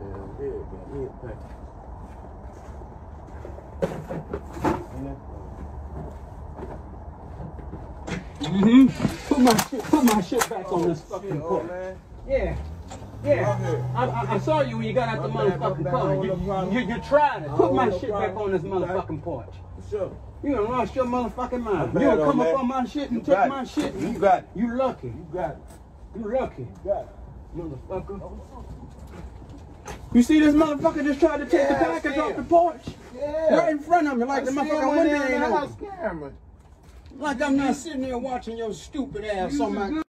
Yeah, man. Yeah, thank Mm-hmm. Put my shit, put my shit back on this fucking Shit, porch. man. Yeah. Yeah. I, I, I saw you when you got out the motherfucking car. You, you, you, you tried it. Put my shit back on this You got it. motherfucking porch. For sure. You done lost your motherfucking mind. You don't come up on my shit and You take my shit. You got it. You lucky. You got it. You lucky. You got it. Motherfucker. You see this motherfucker just tried to take Yeah, the package off the porch? Yeah. Right in front of me, like the I him motherfucker window in ain't the open. house camera. Like I'm not sitting there watching your stupid ass on my